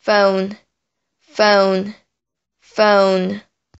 phone, phone, phone.